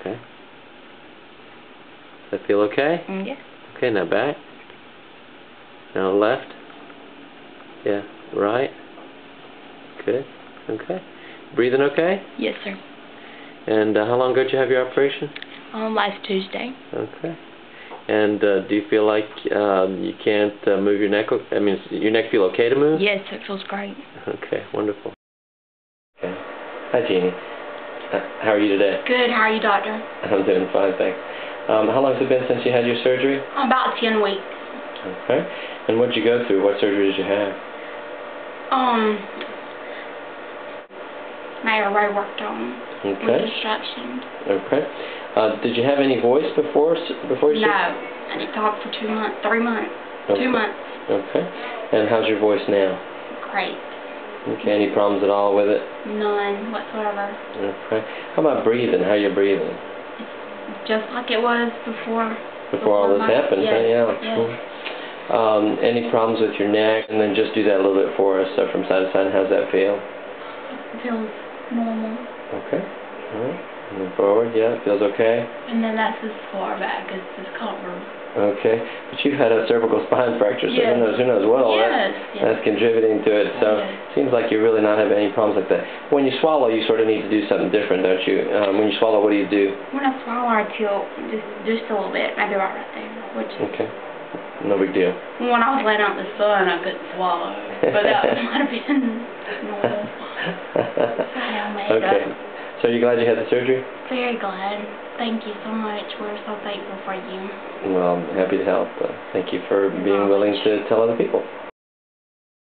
Okay. Does that feel okay? Mm, yeah. Okay, now back. Now left. Yeah, right. Good. Okay. Breathing okay? Yes, sir. And uh, how long ago did you have your operation? Um, last Tuesday. Okay. And uh, do you feel like um, you can't uh, move your neck? I mean, your neck feel okay to move? Yes, it feels great. Okay, wonderful. Okay. Hi, Jeannie. How are you today? Good. How are you, doctor? I'm doing fine, thanks. Um, how long has it been since you had your surgery? About ten weeks. Okay. And what did you go through? What surgery did you have? Um, my airway worked on Okay. reconstruction. Okay. Uh, did you have any voice before before you? No, I didn't talk for two months, three months, Okay. two months. Okay. And how's your voice now? Great. Okay. Any problems at all with it? None whatsoever. Okay. How about breathing? How are you breathing? Just like it was before. Before all this my- happened? Yes. Yeah. yes. cool. Um, any problems with your neck? And then just do that a little bit for us, so from side to side. How's that feel? It feels normal. Okay. All right. Move forward. Yeah. it Feels okay. And then that's as far back as this cover. Okay. But you've had a cervical spine fracture, so Yes. who knows? Who knows what all that? yes, yes. That's contributing to it. So Yes. seems like you're really not having any problems like that. When you swallow, you sort of need to do something different, don't you? Um, when you swallow, what do you do? When I swallow, I tilt just just a little bit, maybe right right there. Which Okay. No big deal. when I was laying out in the sun, I couldn't swallow, but that might have been normal. I made okay. So are you glad you had the surgery? Very glad. Thank you so much. We're so thankful for you. Well, I'm happy to help. Uh, thank you for being willing to tell other people.